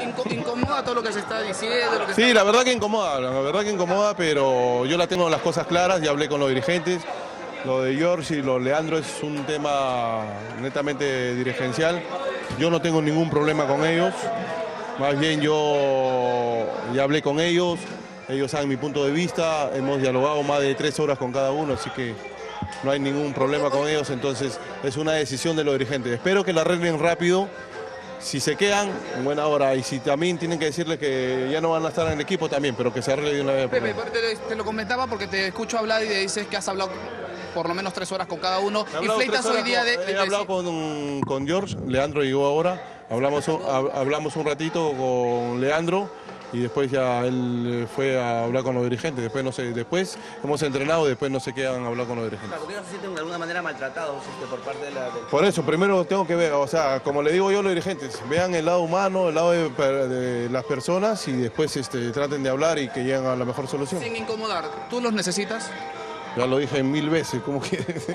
Inco- ¿Incomoda todo lo que se está diciendo? Lo que Sí, la verdad que incomoda, la verdad que incomoda, pero yo la tengo las cosas claras, ya hablé con los dirigentes. Lo de George y lo de Leandro es un tema netamente dirigencial. Yo no tengo ningún problema con ellos. Más bien yo ya hablé con ellos, ellos saben mi punto de vista, hemos dialogado más de tres horas con cada uno, así que no hay ningún problema con ellos, entonces es una decisión de los dirigentes. Espero que la arreglen rápido. Si se quedan, en buena hora. Y si también tienen que decirles que ya no van a estar en el equipo, también, pero que se arregle de una vez. por Pepe, te, te lo comentaba porque te escucho hablar y dices que has hablado por lo menos tres horas con cada uno. Y Fleitas hoy día de... con- de- He hablado con, con George, Leandro llegó ahora, hablamos hablamos un ratito con Leandro y después ya él eh, fue a hablar con los dirigentes. Después no sé, después hemos entrenado, después no sé qué han hablado con los dirigentes. Claro, porque ellos se sienten de alguna manera maltratados este, por parte de la... Por eso, primero tengo que ver, o sea, como le digo yo a los dirigentes, vean el lado humano, el lado de, las personas y después este, traten de hablar y que lleguen a la mejor solución. Sin incomodar, ¿tú los necesitas? Ya lo dije mil veces, ¿cómo quieres?